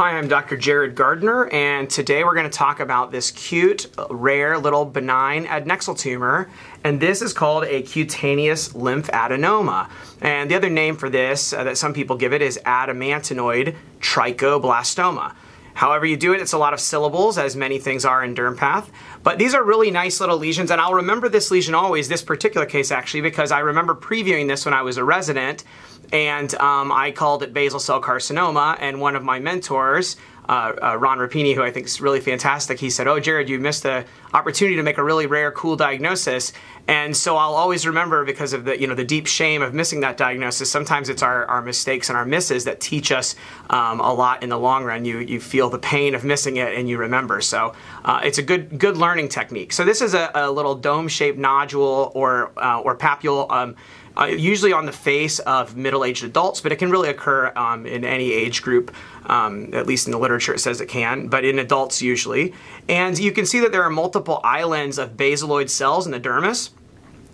Hi, I'm Dr. Jerad Gardner, and today we're going to talk about this cute, rare, little benign adnexal tumor, and this is called a cutaneous lymphadenoma. And the other name for this uh, that some people give it is adamantinoid trichoblastoma. However you do it, it's a lot of syllables, as many things are in DermPath. But these are really nice little lesions, and I'll remember this lesion always, this particular case actually, because I remember previewing this when I was a resident, and um, I called it basal cell carcinoma, and one of my mentors, uh, uh, Ron Rapini, who I think is really fantastic, he said, oh, Jerad, you missed the opportunity to make a really rare, cool diagnosis. And so I'll always remember because of the, you know, the deep shame of missing that diagnosis. Sometimes it's our, our mistakes and our misses that teach us um, a lot in the long run. You, you feel the pain of missing it and you remember. So uh, it's a good, good learning technique. So this is a, a little dome-shaped nodule or, uh, or papule um, uh, usually on the face of middle-aged adults, but it can really occur um, in any age group. Um, at least in the literature it says it can, but in adults usually. And you can see that there are multiple islands of basaloid cells in the dermis.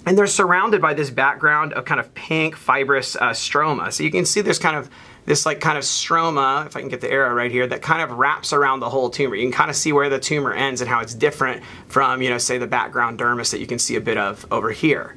And they're surrounded by this background of kind of pink fibrous uh, stroma. So you can see there's kind of this like kind of stroma, if I can get the arrow right here, that kind of wraps around the whole tumor. You can kind of see where the tumor ends and how it's different from, you know, say the background dermis that you can see a bit of over here.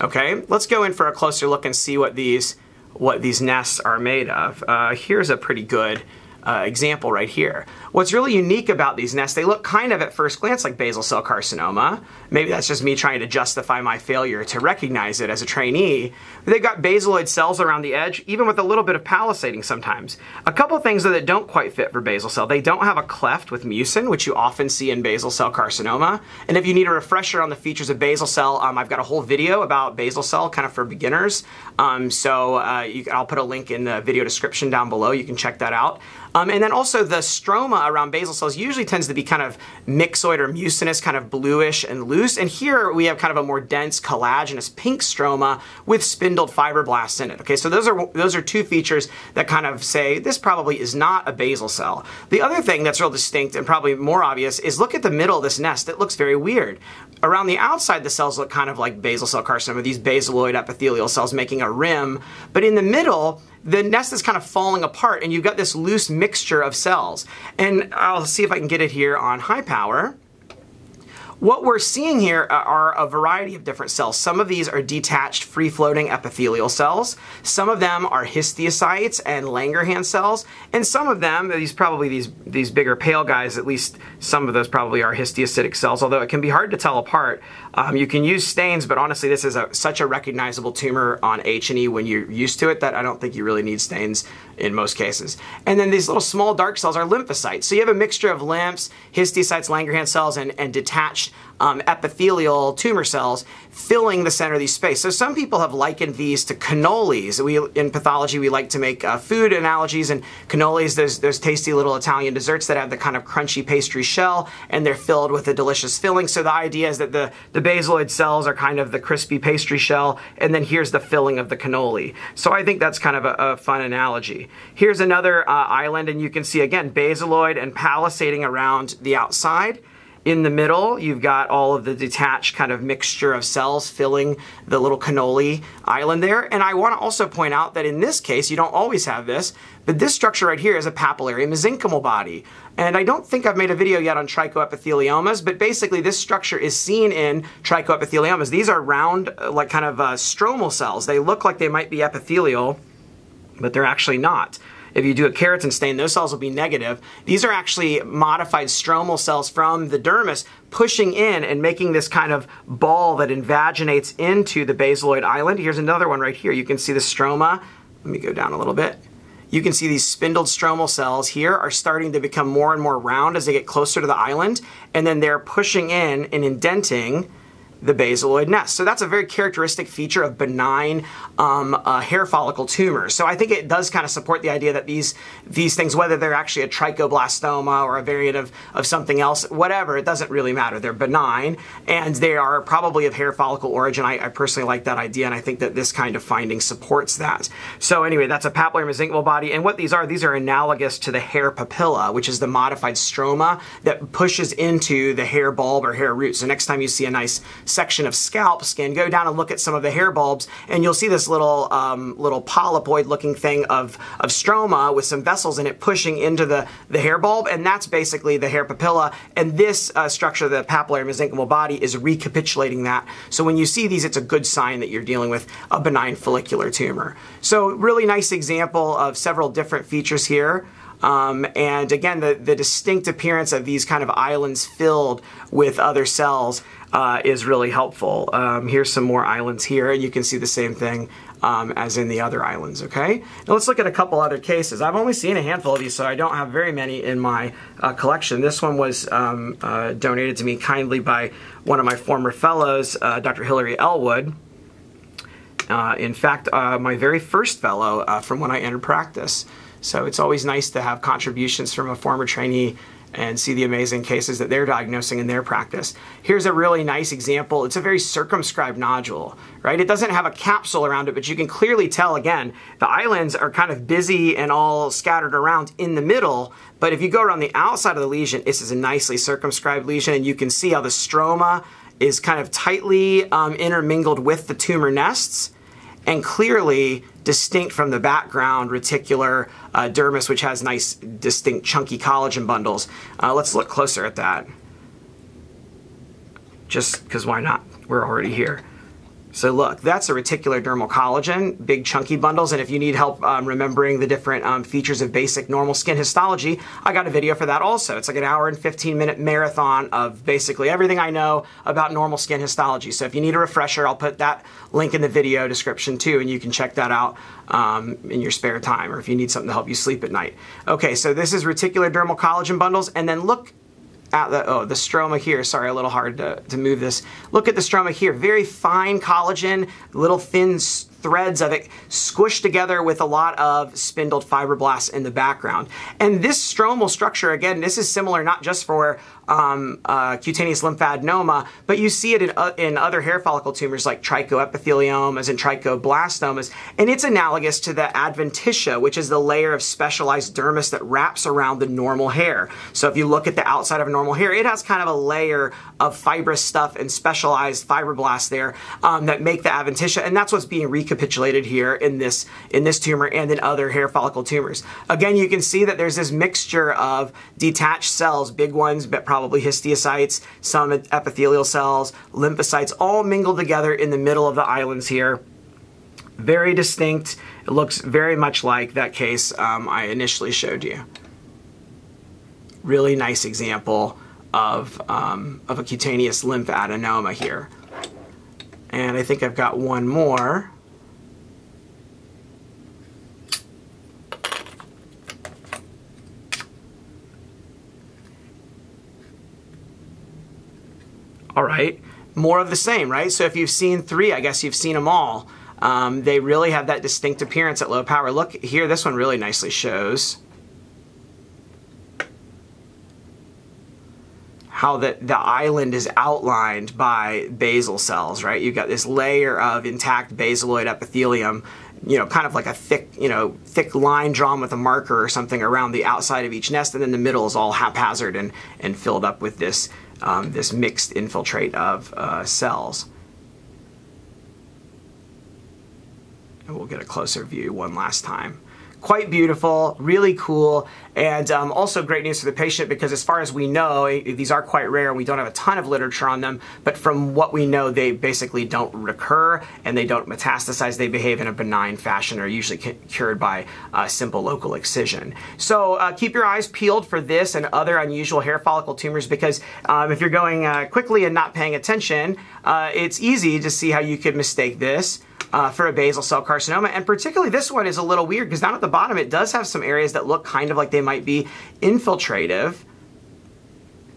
Okay, let's go in for a closer look and see what these what these nests are made of. Uh, here's a pretty good uh, example right here. What's really unique about these nests, they look kind of at first glance like basal cell carcinoma. Maybe that's just me trying to justify my failure to recognize it as a trainee. They've got basaloid cells around the edge, even with a little bit of palisading sometimes. A couple things though, that don't quite fit for basal cell. They don't have a cleft with mucin, which you often see in basal cell carcinoma. And if you need a refresher on the features of basal cell, um, I've got a whole video about basal cell kind of for beginners. Um, so uh, you, I'll put a link in the video description down below. You can check that out. Um, and then also the stroma around basal cells usually tends to be kind of myxoid or mucinous, kind of bluish and loose. And here we have kind of a more dense collagenous pink stroma with spindled fibroblasts in it. Okay, so those are those are two features that kind of say this probably is not a basal cell. The other thing that's real distinct and probably more obvious is look at the middle of this nest. It looks very weird. Around the outside, the cells look kind of like basal cell carcinoma, these basaloid epithelial cells making a rim. But in the middle, the nest is kind of falling apart and you've got this loose mixture of cells. And I'll see if I can get it here on high power. What we're seeing here uh, are a variety of different cells. Some of these are detached free-floating epithelial cells. Some of them are histiocytes and Langerhans cells. And some of them, these probably these, these bigger pale guys, at least some of those probably are histiocytic cells, although it can be hard to tell apart. Um, you can use stains, but honestly this is a, such a recognizable tumor on H&E when you're used to it that I don't think you really need stains in most cases. And then these little small dark cells are lymphocytes. So you have a mixture of lymphs, histiocytes, Langerhans cells, and, and detached um, epithelial tumor cells filling the center of these space. So some people have likened these to cannolis. We in pathology we like to make uh, food analogies and cannolis. There's those tasty little Italian desserts that have the kind of crunchy pastry shell and they're filled with a delicious filling. So the idea is that the the basaloid cells are kind of the crispy pastry shell and then here's the filling of the cannoli. So I think that's kind of a, a fun analogy. Here's another uh, island and you can see again basaloid and palisading around the outside. In the middle, you've got all of the detached kind of mixture of cells filling the little cannoli island there. And I want to also point out that in this case, you don't always have this, but this structure right here is a papillary mesenchymal body. And I don't think I've made a video yet on trichoepitheliomas, but basically this structure is seen in trichoepitheliomas. These are round, uh, like kind of uh, stromal cells. They look like they might be epithelial, but they're actually not. If you do a keratin stain, those cells will be negative. These are actually modified stromal cells from the dermis pushing in and making this kind of ball that invaginates into the basaloid island. Here's another one right here. You can see the stroma. Let me go down a little bit you can see these spindled stromal cells here are starting to become more and more round as they get closer to the island, and then they're pushing in and indenting the basaloid nest. So that's a very characteristic feature of benign um, uh, hair follicle tumors. So I think it does kind of support the idea that these these things, whether they're actually a trichoblastoma or a variant of, of something else, whatever, it doesn't really matter. They're benign and they are probably of hair follicle origin. I, I personally like that idea and I think that this kind of finding supports that. So anyway, that's a papillary mesenchymal body and what these are, these are analogous to the hair papilla, which is the modified stroma that pushes into the hair bulb or hair root. So next time you see a nice section of scalp skin, go down and look at some of the hair bulbs, and you'll see this little um, little polypoid-looking thing of, of stroma with some vessels in it pushing into the, the hair bulb, and that's basically the hair papilla. And this uh, structure, the papillary mesenchymal body, is recapitulating that. So when you see these, it's a good sign that you're dealing with a benign follicular tumor. So really nice example of several different features here. Um, and again, the, the distinct appearance of these kind of islands filled with other cells uh, is really helpful. Um, here's some more islands here, and you can see the same thing um, as in the other islands, okay? Now let's look at a couple other cases. I've only seen a handful of these, so I don't have very many in my uh, collection. This one was um, uh, donated to me kindly by one of my former fellows, uh, Dr. Hilary Elwood. Uh, in fact, uh, my very first fellow from when I entered practice. So it's always nice to have contributions from a former trainee and see the amazing cases that they're diagnosing in their practice. Here's a really nice example. It's a very circumscribed nodule, right? It doesn't have a capsule around it, but you can clearly tell again, the islands are kind of busy and all scattered around in the middle. But if you go around the outside of the lesion, this is a nicely circumscribed lesion, and you can see how the stroma is kind of tightly um, intermingled with the tumor nests and clearly distinct from the background reticular uh, dermis, which has nice, distinct, chunky collagen bundles. Uh, let's look closer at that. Just because why not? We're already here. So look, that's a reticular dermal collagen, big chunky bundles, and if you need help um, remembering the different um, features of basic normal skin histology, I got a video for that also. It's like an hour and 15 minute marathon of basically everything I know about normal skin histology. So if you need a refresher, I'll put that link in the video description too, and you can check that out um, in your spare time, or if you need something to help you sleep at night. Okay, so this is reticular dermal collagen bundles, and then look at the, oh, the stroma here. Sorry, a little hard to, to move this. Look at the stroma here. Very fine collagen, little thin threads of it squished together with a lot of spindled fibroblasts in the background. And this stromal structure, again, this is similar not just for um, uh, cutaneous lymphadenoma, but you see it in, uh, in other hair follicle tumors like trichoepitheliomas and trichoblastomas. And it's analogous to the adventitia, which is the layer of specialized dermis that wraps around the normal hair. So if you look at the outside of a normal hair, it has kind of a layer of fibrous stuff and specialized fibroblasts there um, that make the adventitia, and that's what's being recapitulated here in this in this tumor and in other hair follicle tumors. Again, you can see that there's this mixture of detached cells, big ones, but probably histiocytes, some epithelial cells, lymphocytes, all mingled together in the middle of the islands here. Very distinct. It looks very much like that case um, I initially showed you. Really nice example of, um, of a cutaneous lymphadenoma here. And I think I've got one more. All right, more of the same, right? So if you've seen three, I guess you've seen them all. Um, they really have that distinct appearance at low power. Look here, this one really nicely shows how the, the island is outlined by basal cells, right? You've got this layer of intact basaloid epithelium, you know, kind of like a thick, you know, thick line drawn with a marker or something around the outside of each nest, and then the middle is all haphazard and, and filled up with this um, this mixed infiltrate of uh, cells. And we'll get a closer view one last time quite beautiful, really cool, and um, also great news for the patient because as far as we know, these are quite rare and we don't have a ton of literature on them, but from what we know, they basically don't recur and they don't metastasize. They behave in a benign fashion, are usually cured by a simple local excision. So uh, keep your eyes peeled for this and other unusual hair follicle tumors because um, if you're going uh, quickly and not paying attention, uh, it's easy to see how you could mistake this uh, for a basal cell carcinoma. And particularly this one is a little weird because down at the bottom it does have some areas that look kind of like they might be infiltrative.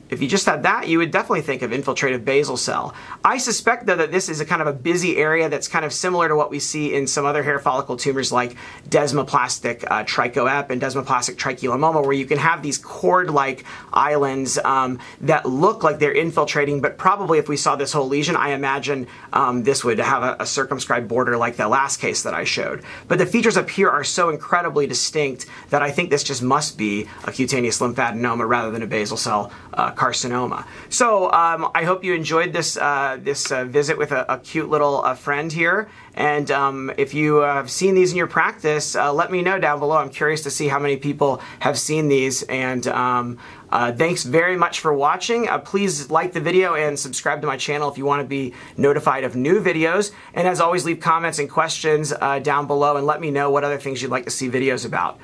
If you just had that, you would definitely think of infiltrative basal cell. I suspect, though, that this is a kind of a busy area that's kind of similar to what we see in some other hair follicle tumors like desmoplastic uh, trichoep and desmoplastic trichilemmoma, where you can have these cord-like islands um, that look like they're infiltrating, but probably if we saw this whole lesion, I imagine um, this would have a, a circumscribed border like the last case that I showed. But the features up here are so incredibly distinct that I think this just must be a cutaneous lymphadenoma rather than a basal cell uh, carcinoma. So um, I hope you enjoyed this uh, this uh, visit with a, a cute little uh, friend here. And um, if you have seen these in your practice, uh, let me know down below. I'm curious to see how many people have seen these. And um, uh, thanks very much for watching. Uh, please like the video and subscribe to my channel if you want to be notified of new videos. And as always, leave comments and questions down below and let me know what other things you'd like to see videos about.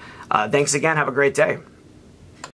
thanks again. Have a great day.